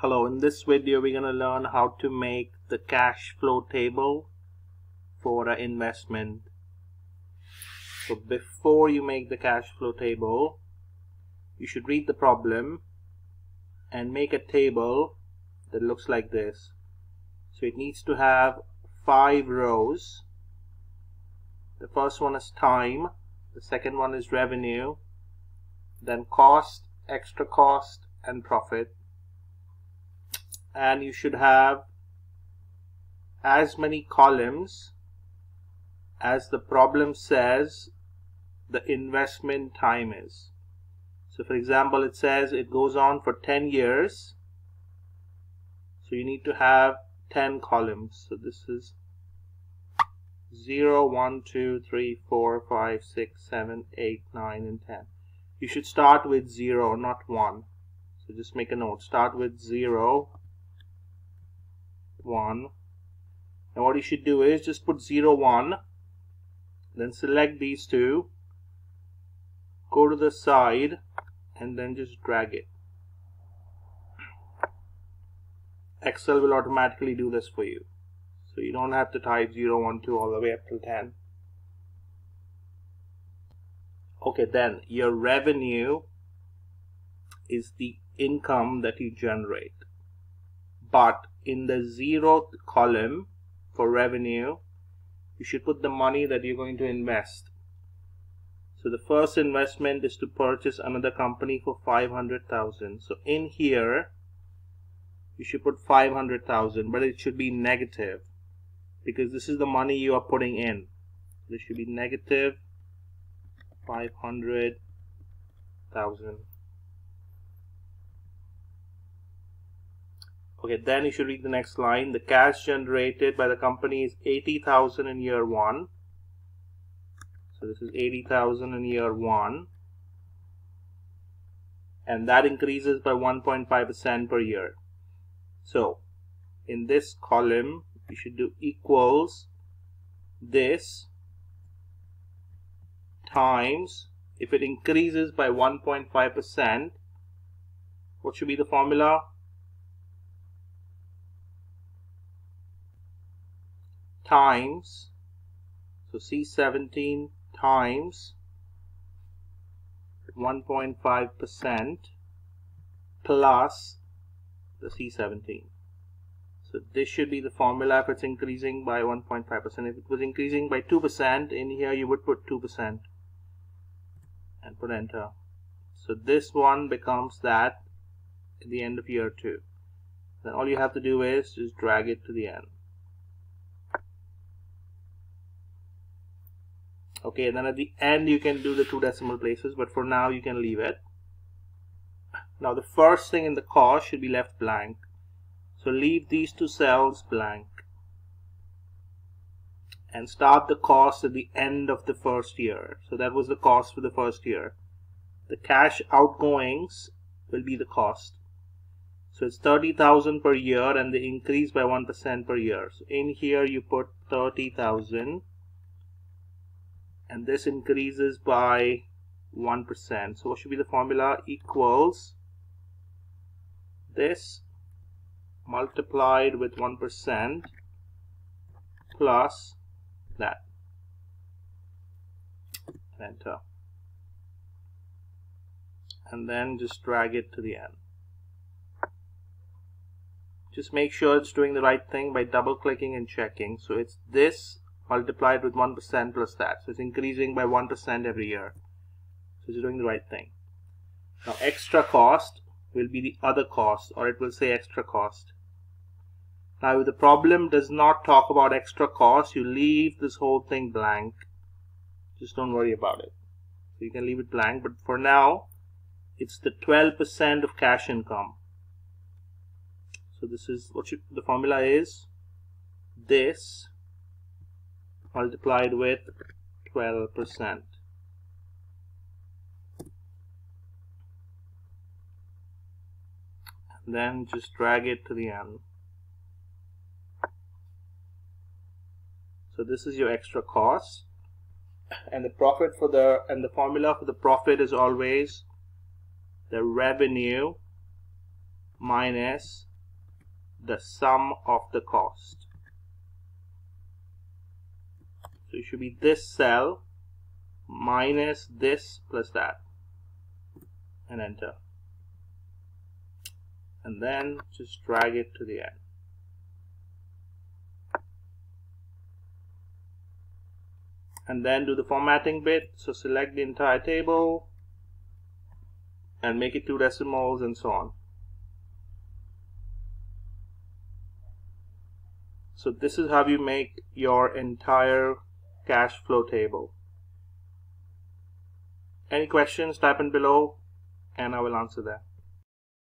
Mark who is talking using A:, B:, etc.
A: Hello, in this video we're going to learn how to make the cash flow table for an investment. So before you make the cash flow table, you should read the problem and make a table that looks like this. So it needs to have five rows. The first one is time, the second one is revenue, then cost, extra cost, and profit and you should have as many columns as the problem says the investment time is. So for example, it says it goes on for 10 years. So you need to have 10 columns. So this is 0, 1, 2, 3, 4, 5, 6, 7, 8, 9, and 10. You should start with 0, not 1. So just make a note. Start with 0, 1 and what you should do is just put 0 1 then select these two. Go to the side and then just drag it. Excel will automatically do this for you. So you don't have to type 0 1 2 all the way up till 10 okay then your revenue is the income that you generate. But in the zeroth column for revenue, you should put the money that you're going to invest. So the first investment is to purchase another company for 500,000. So in here, you should put 500,000, but it should be negative because this is the money you are putting in. This should be negative 500,000. Okay, then you should read the next line. The cash generated by the company is 80,000 in year one. So this is 80,000 in year one. And that increases by 1.5% per year. So in this column, you should do equals this times if it increases by 1.5% what should be the formula times. So C17 times 1.5 percent plus the C17 so this should be the formula if it's increasing by 1.5 percent. If it was increasing by 2 percent in here you would put 2 percent and put enter. So this one becomes that at the end of year 2 then all you have to do is just drag it to the end okay then at the end you can do the two decimal places but for now you can leave it. Now the first thing in the cost should be left blank. So leave these two cells blank. And start the cost at the end of the first year. So that was the cost for the first year. The cash outgoings will be the cost. So it's 30,000 per year and they increase by 1% per year. So in here you put 30,000 and this increases by 1%. So what should be the formula? Equals this multiplied with 1% plus that. Enter. And then just drag it to the end. Just make sure it's doing the right thing by double clicking and checking. So it's this multiplied with 1% plus that. So it's increasing by 1% every year. So it's doing the right thing. Now extra cost will be the other cost or it will say extra cost. Now if the problem does not talk about extra cost, you leave this whole thing blank. Just don't worry about it. So you can leave it blank, but for now, it's the 12% of cash income. So this is what you, the formula is this multiplied with 12%. And then just drag it to the end. So this is your extra cost and the profit for the and the formula for the profit is always the revenue minus the sum of the cost. It should be this cell minus this plus that. And enter. And then just drag it to the end. And then do the formatting bit. So select the entire table and make it two decimals and so on. So this is how you make your entire cash flow table. Any questions type in below and I will answer that